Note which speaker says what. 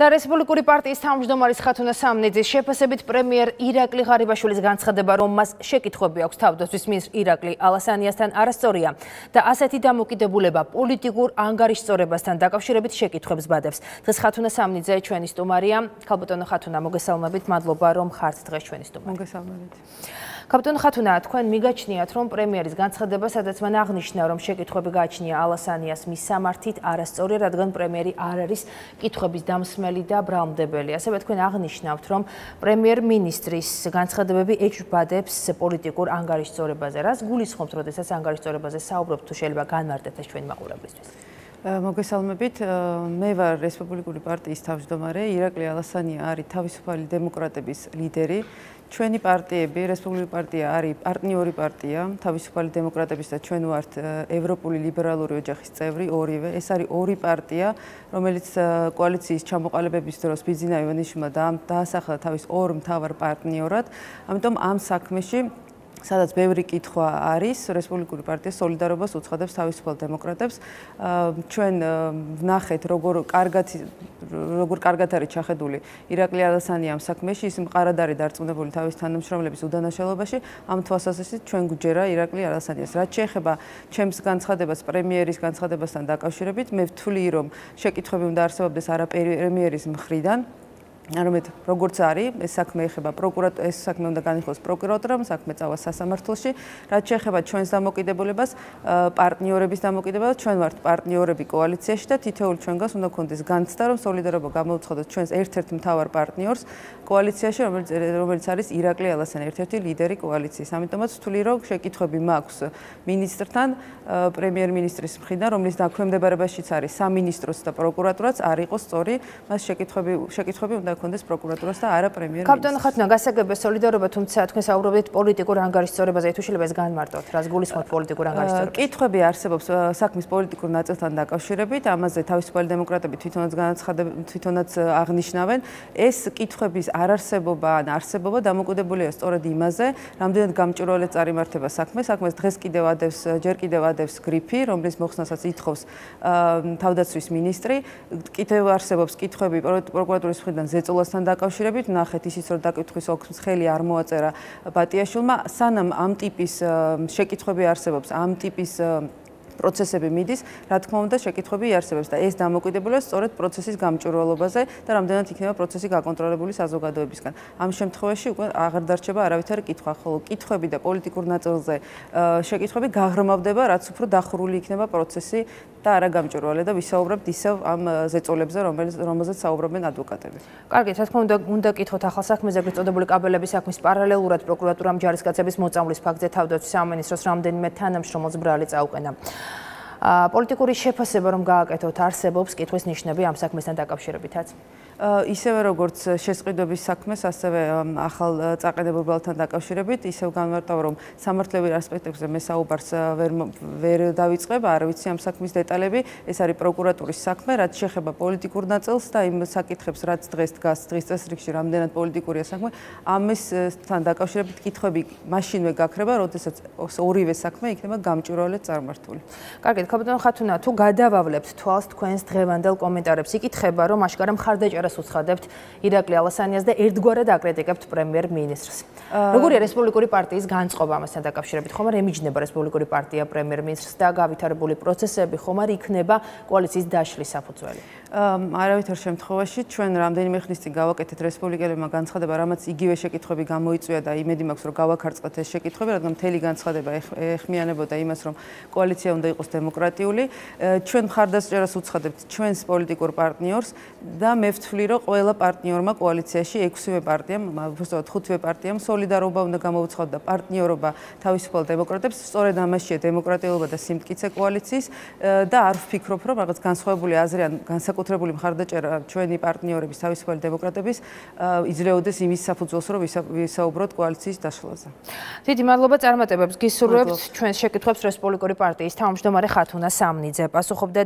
Speaker 1: და რესპუბლიკური პარტიის თავმჯდომარის ხათუნა სამნიძის შეფასებით პრემიერ ირაკლი ღარიბაშვილის განცხადება, რომ მას შეკითხვები აქვს თავდაცვის მინისტრ ირაკლი ალასანიასთან არასწორია და ასეთი დამოკიდებულება პოლიტიკურ ანგარიშწორებასთან დაკავშირებით შეკითხვებს ბადებს. დღეს ხათუნა სამნიძე ჩვენი სტუმარია. ქალბატონო ხათუნა, მოგესალმებით. მადლობა რომ ხართ დღეს ჩვენი სტუმარი.
Speaker 2: მოგესალმებით.
Speaker 1: კაპიტან ხათუნა, თქვენ მიგაჩნიათ, რომ პრემიერის განცხადება, სადაც მან აღნიშნა, რომ შეკითხვები გააჩნია ალასანიას მის სამართით არასწორი, რადგან პრემიერი არ არის კითხვების დამსმელი და ბრალმდებელი. ასევე თქვენ აღნიშნავთ, რომ პრემიერ-მინისტრის განცხადებები ეჭვბადებს პოლიტიკურ ანგარიშწორებაზე. რას გულისხმობთ, როდესაც ანგარიშწორებაზე საუბრობთ, თუ შეიძლება განმარტეთ ეს ჩვენი მაყურებლისთვის?
Speaker 2: მოგესალმებით. მე ვარ რესპუბლიკური პარტიის თავმჯდომარე. ირაკლი ალასანია არის თავისუფალი დემოკრატების ლიდერი. ჩვენი პარტიები, რესპუბლიკური პარტია არის პარტნიორი პარტია, თავისუფალი დემოკრატების და ჩვენ ვართ ევროპული ლიბერალური ოჯახის წევრი, ორივე. ეს არის ორი პარტია, რომელიც კოალიციის ჩამოყალიბების დროს ბიზნა ივანიშვილმა დაასახლა თავის ორ მთავარ პარტნიორად. ამიტომ ამ საქმეში სადაც ბევრი კითხვა არის რესპუბლიკური პარტია სოლიდარობას უცხადებს თავისუფალ დემოკრატებს ჩვენ ვნახეთ როგორ კარგად როგორ კარგად არის ჩახედული ირაკლი ალასანი ამ საქმეში ის მყარად არის დარწმუნებული თავის თანამშრომლების უდანაშაულობაში. ამ თვალსაზრისით ჩვენ გვჯერა ირაკლი ალასანიას. რაც შეეხება ჩემს განცხადებას პრემიერის განცხადებასთან დაკავშირებით მე ვთვლი რომ შეკითხვები უნდა არსებობდეს არა პრემიერის მხრიდან არამედ როგორც არის ეს საქმე ეხება პროკურატ ეს საქმე უნდა განიხილოს პროკურატორამ საქმე წავა სასამართლოში რაც შეეხება ჩვენს დამოკიდებულებას პარტნიორების დამოკიდებულებას ჩვენ ვართ პარტნიორები კოალიციაში და თითოეულ ჩვენგანს უნდა გქონდეს განცდა რომ სოლიდარობა გამოუცხადოს ჩვენს ერთ-ერთ მთავარ პარტნიორს კოალიციაში რომელიც რომელიც არის ირაკლი ალასანი ერთ-ერთი ლიდერი კოალიციის. ამიტომაც ვთვლი რომ შეკითხვები მაქვს მინისტრთან პრემიერ-მინისტრის მხრიდან რომლის დაქვემდებარებაშიც არის სამინისტროც და პროკურატურაც არ იყოს სწორი მას შეკითხვები შეკითხვები უნდა გქონდეს პროკურატურას და არა პრემიერ-მინისტრს.
Speaker 1: კაპიტან ხათუნა, გასაგებია სოლიდარობა, თუმცა თქვენ საუბრობთ პოლიტიკურ ანგარიშწორებაზე, თუ შეიძლება ეს განმარტოთ, რას გულისხმობთ პოლიტიკურ ანგარიშწორებაზე?
Speaker 2: კითხვები არსებობს საქმის პოლიტიკურ ნაწილთან დაკავშირებით, ამაზე თავისუფალი დემოკრატები თვითონაც განაცხადებენ, თვითონაც აღნიშნავენ, ეს კითხვების არარსებობა ან არსებობა დამოკიდებულია სწორედ იმაზე, რამდენად გამჭვირვალე წარიმართება საქმე. საქმეს დღეს კიდევ ადევს, ჯერ კიდევ ადევს გრიფი, რომლის მოხსნასაც ითხოვს თავდაცვის მინისტრი. კიდევ არსებობს კითხვები პროკურატურის მხრიდან ზე ზეწოლასთან დაკავშირებით ნახეთ ისიც რომ დაკითხვის ოქს ხელი არ მოაწერა პატიაშვილმა სანამ ამ ტიპის შეკითხვები არსებობს ამ ტიპის პროცესები მიდის, რა თქმა უნდა, შეკითხვები იარსებებს და ეს დამოკიდებულია სწორედ პროცესის გამჭვირვალობაზე და რამდენად იქნება პროცესი გაკონტროლებული საზოგადოებისგან. ამ შემთხვევაში უკვე აღარ დარჩება არავითარი კითხვა, ხოლო კითხვები და პოლიტიკურ ნაწილზე შეკითხვები გაღრმავდება, რაც უფრო დახურული იქნება პროცესი და არა გამჭვირვალე და ვისაუბრებთ ისევ ამ ზეწოლებზე, რომელიც რომელზეც საუბრობენ ადვოკატები.
Speaker 1: კარგი, რა თქმა უნდა, უნდა კითხოთ ახალ საქმეზე, ეგრეთ წოდებული კაბელების საქმის პარალელურად პროკურატურამ ჯარისკაცების მოწამვლის ფაქტზე თავდაცვის სამინისტროს რამდენიმე თანამშრომელს ბრალი წაუყენა. პოლიტიკური შეფასება რომ გააკეთოთ არსებობს კითხვის ნიშნები ამ საქმესთან დაკავშირებითაც
Speaker 2: ისევე როგორც შესყიდვების საქმეს ასევე ახალ წაყენებულთან დაკავშირებით ისევ განმარტავ რომ სამართლებრივ ასპექტებზე მე საუბარს ვერ ვერ დავიწყებ არ ვიცი ამ საქმის დეტალები ეს არის პროკურატურის საქმე რაც შეეხება პოლიტიკურ ნაწილს და იმ საკითხებს რაც დღეს დგას დღის წესრიგში რამდენად პოლიტიკურია საქმე ამისთან დაკავშირებით კითხვები მაშინვე გაქრება როდესაც ორივე საქმე იქნება გამჭვირვალედ წარმართული.
Speaker 1: კარგით კაპიტან ხათუნა თუ გადავავლებთ თვალს თქვენს დღევანდელ კომენტარებს იკითხება რომ აშკარა მხარდაჭერას უცხადებთ ირაკლი ალასანიას და ერთგვარად აკრიტიკებთ პრემიერ-მინისტრს. როგორია რესპუბლიკური პარტიის განწყობა ამასთან დაკავშირებით? ხომ არ ემიჯნება რესპუბლიკური პარტია პრემიერ-მინისტრს და გავითარებული პროცესები? ხომ არ იქნება კოალიციის დაშლის საფუძველი?
Speaker 2: არავითარ შემთხვევაში ჩვენ რამდენიმე ხნის წინ გავაკეთეთ რესპუბლიკელებმა განცხადება რამაც იგივე შეკითხვები გამოიწვია და იმედი მაქვს რომ გავაქარწყეთ ეს შეკითხვები რადგან მთელი განცხადება ეხმიანებოდა იმას რომ კოალიცია უნდა იყოს დემოკრატიული. ჩვენ მხარდასჭერას უცხადებთ ჩვენს პოლიტიკურ პარტნიორს და მე ვთვლი რომ ყველა პარტნიორმა კოალიციაში ექვსივე პარტიამ უბრალოდ ხუთივე პარტიამ სოლიდარობა უნდა გამოუცხადოს და პარტნიორობა თავისუფალ დემოკრატებს სწორედ ამაშია დემოკრატიულობა და სიმტკიცე კოალიციის და არ ვფიქრობ რომ რაღაც განსხვავებული აზრი ან განსაკუთრებული მხარდაჭერა ჩვენი პარტნიორების თავისუფალი დემოკრატების იძლეოდეს იმის საფუძველს რომ ვისაუბროთ კოალიციის დაშლაზე.
Speaker 1: დიდი მადლობა წარმატებებს. გისურვებთ ჩვენს შეკითხვებს რესპუბლიკური პარტიის თავმჯდომარე ხათუნა სამნიძე. პასუხობდა